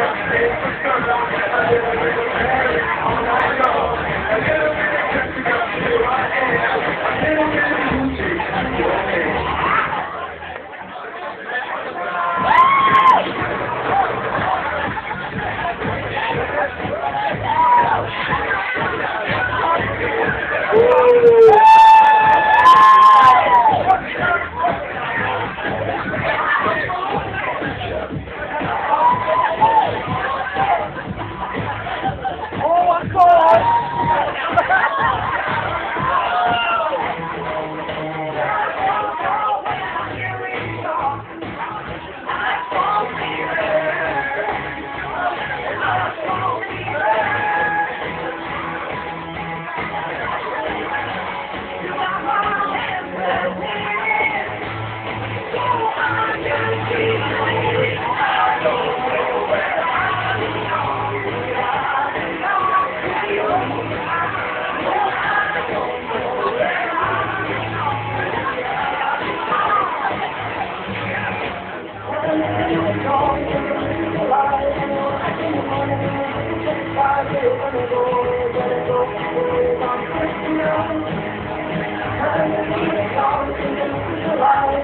Thank you.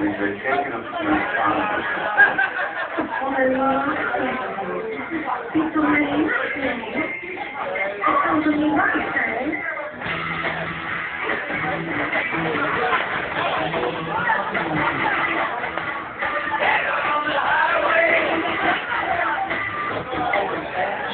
We've been taking a few times. Thank you.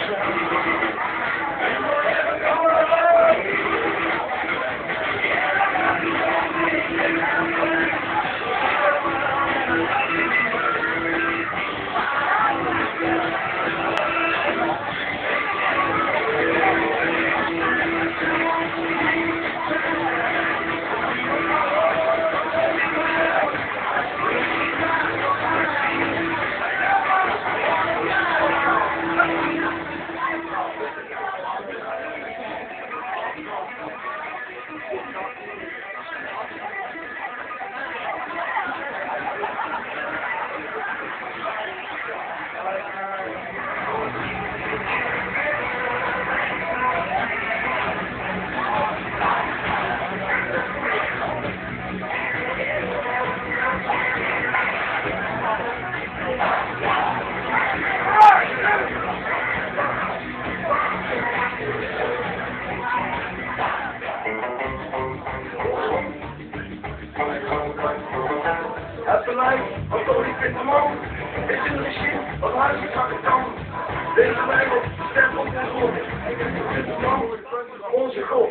lijf, want door ik ben de man. Ik zit in de wat huis ik zag het dan. Deze Bijbel, stem op de grond. Ik ben de man, onze God.